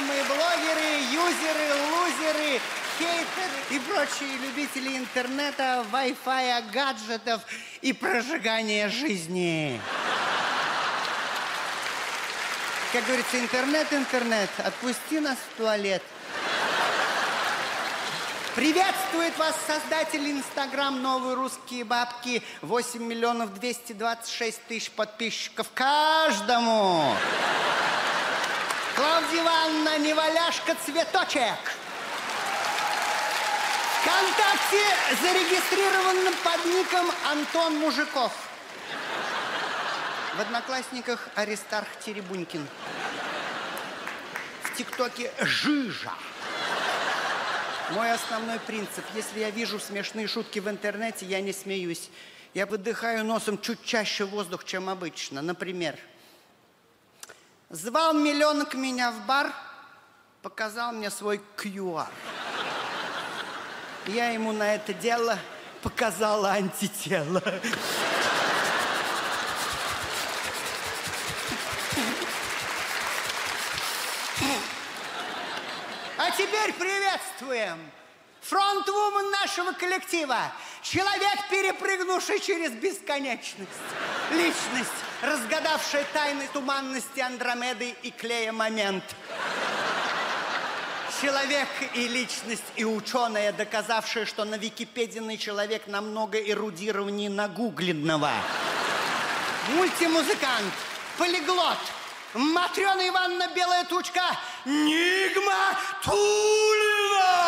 уважаемые блогеры, юзеры, лузеры, хейтеры и прочие любители интернета, Wi-Fi, гаджетов и прожигания жизни. Как говорится, интернет, интернет, отпусти нас в туалет. Приветствует вас создатель Инстаграм «Новые русские бабки». 8 миллионов 226 тысяч подписчиков каждому. Клавдия Ивановна, неваляшка, цветочек. Вконтакте зарегистрирован под ником Антон Мужиков. В Одноклассниках Аристарх Теребунькин. В ТикТоке Жижа. Мой основной принцип. Если я вижу смешные шутки в интернете, я не смеюсь. Я выдыхаю носом чуть чаще воздух, чем обычно. Например, звал миллионок меня в бар, показал мне свой QR. Я ему на это дело показала антитело. А теперь приветствуем фронтвумен нашего коллектива. Человек, перепрыгнувший через бесконечность. Личность, разгадавшая тайны туманности Андромеды и клея момент. Человек и личность, и ученая, доказавшая, что на Википедийный человек намного эрудированнее нагугленного. Мультимузыкант, полиглот, Матрена Ивановна Белая Тучка, Нигма Тулина!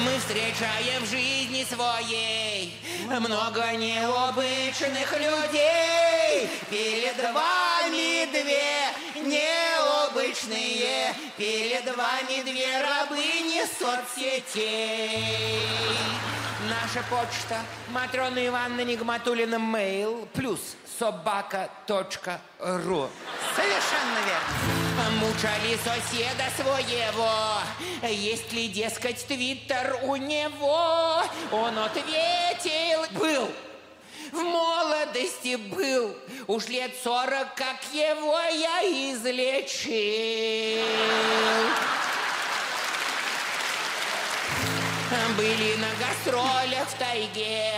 Мы встречаем в жизни своей много необычных людей. Перед вами две необычные, перед вами две рабыни соцсетей. Наша почта Матрона Ивановна Нигматулина Мейл плюс собака.ру Совершенно верно. Мучали соседа своего, есть ли, дескать, твиттер у него? Он ответил, был, в молодости был, уж лет сорок, как его я излечил. Были на гастролях в тайге,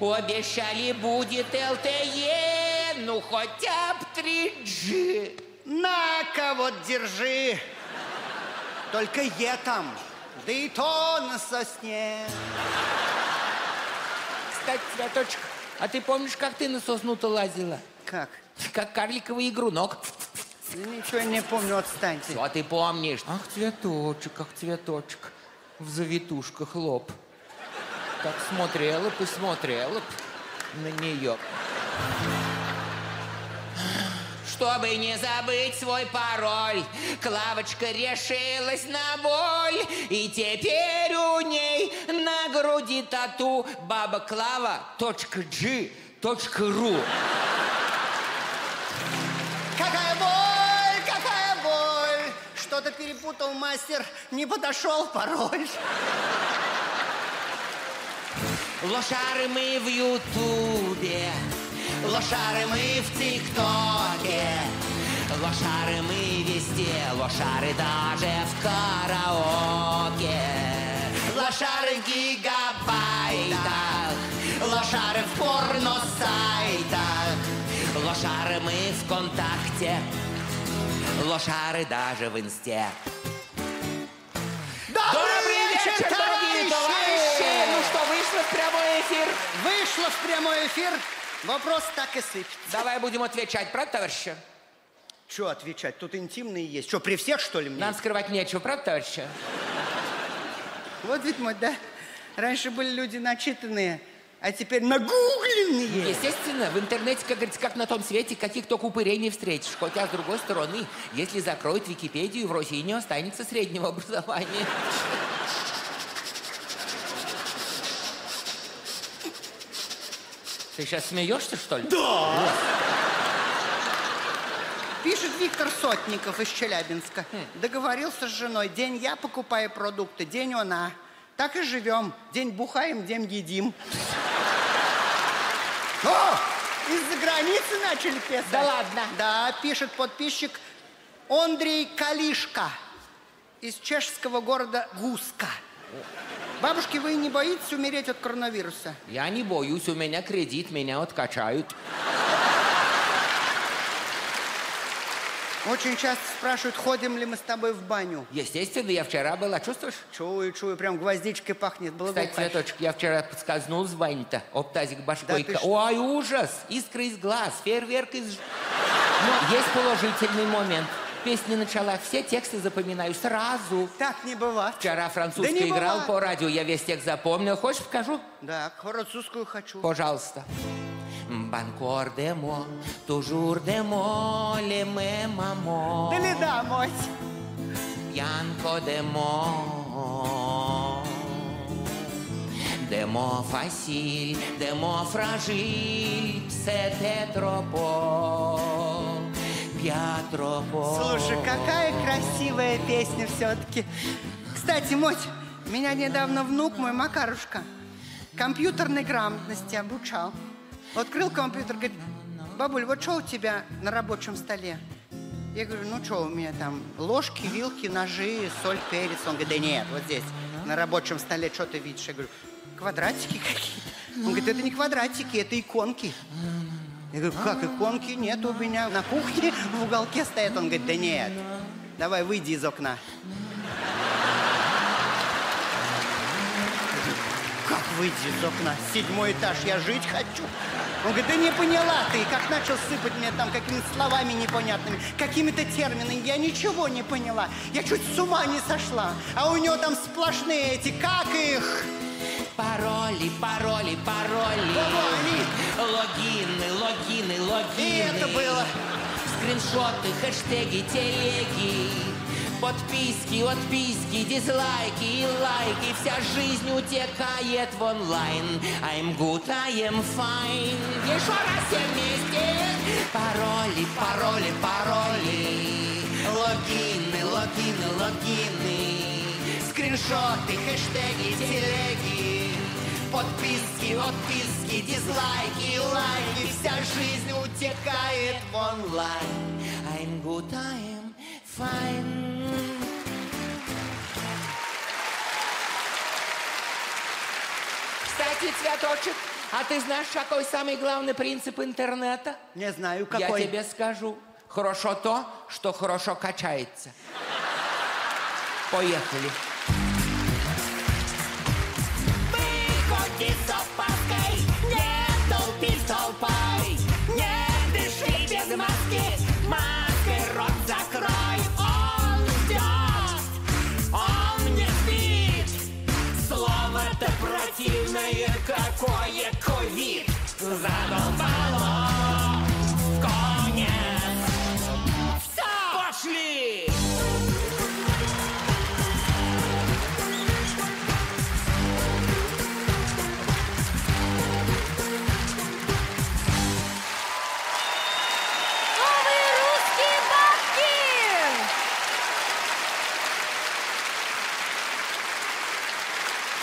обещали будет ЛТЕ, ну хотя б 3G. На-ка, вот держи. Только е там, да и то на сосне. Кстати, цветочек, а ты помнишь, как ты на сосну-то лазила? Как? Как карликовый игрунок. Ничего не помню, отстань ты. Что ты помнишь? Ах, цветочек, ах, цветочек. В завитушках лоб. Так смотрела бы, смотрела б на нее. Чтобы не забыть свой пароль, Клавочка решилась на боль. И теперь у ней на груди тату баба Клава G ру. Перепутал мастер, не подошел пароль. Лошары мы в Ютубе, лошары мы в ТикТоке, лошары мы везде, лошары даже в караоке. Лошары в гигабайтах, лошары в порно-сайтах, лошары мы ВКонтакте, лошары даже в Инсте. Добрый вечер, дорогие товарищи! товарищи! Ну что, вышло в прямой эфир? Вышло в прямой эфир, вопрос так и сыпется. Давай будем отвечать, правда, товарищи? Что отвечать? Тут интимные есть. Что, при всех, что ли, мне? Нам скрывать нечего, правда, товарищи? Вот ведь мой, да? Раньше были люди начитанные, а теперь нагугленные. Естественно, в интернете, как говорится, как на том свете, каких только упырей не встретишь. Хотя, с другой стороны, если закроют Википедию, в России не останется среднего образования. Ты сейчас смеешься, что ли? Да! Пишет Виктор Сотников из Челябинска. Договорился с женой. День я покупаю продукты, день она. Так и живем. День бухаем, день едим. О, из-за границы начали писать? Да ладно? Да, пишет подписчик Андрей Калишка из чешского города Гуска. Бабушки, вы не боитесь умереть от коронавируса? Я не боюсь, у меня кредит, меня откачают. Очень часто спрашивают, ходим ли мы с тобой в баню. Естественно, я вчера была, чувствуешь? Чую, чую, прям гвоздичкой пахнет. Было Кстати, цветочек, я вчера подскользнул в бане-то, об тазик башкой. Да? Ой, ужас! Искры из глаз, фейерверк из... Но есть положительный момент. Песня начала, все тексты запоминаю сразу. Так не бывает. Вчера Да французский не играл бывает. по радио, я весь текст запомнил. Хочешь, покажу? Да, французскую хочу. Пожалуйста. Банкор де мо, тужур де мо, ле ме мамо. Да ли да, мать? Bianco de mo De mo facile, de mo fragile C'était troppo Pia troppo Слушай, какая красивая песня все-таки. Кстати, Моть, меня недавно внук мой, Макарушка, компьютерной грамотности обучал. Открыл компьютер, говорит, бабуль, вот что у тебя на рабочем столе? Я говорю, ну что у меня там, ложки, вилки, ножи, соль, перец. Он говорит, да нет, вот здесь, на рабочем столе, что ты видишь? Я говорю, квадратики какие-то. Он говорит, это не квадратики, это иконки. Я говорю, как иконки? Нет, у меня на кухне в уголке стоят. Он говорит, да нет, давай выйди из окна. Как выйти из окна? Седьмой этаж, я жить хочу. Он говорит, да не поняла ты. И как начал сыпать мне там какими-то словами непонятными, какими-то терминами. Я ничего не поняла. Я чуть с ума не сошла. А у него там сплошные эти, как их? Пароли, пароли, пароли Пароли. Логины, логины, И логины это было. Скриншоты, хэштеги, телеги Подписки, отписки, дизлайки и лайки. Вся жизнь утекает в онлайн. I'm good, I am fine. Еще раз все вместе. Пароли, пароли, пароли. Логины, логины, логины. Скриншоты, хэштеги, телеги. Подписки, отписки, дизлайки, лайки. Вся жизнь утекает в онлайн. I'm good, I am fine Кстати, цветочек, а ты знаешь, какой самый главный принцип интернета? Не знаю, какой. Я тебе скажу. Хорошо то, что хорошо качается. Поехали. Выходи с опаской, не толпи толпой,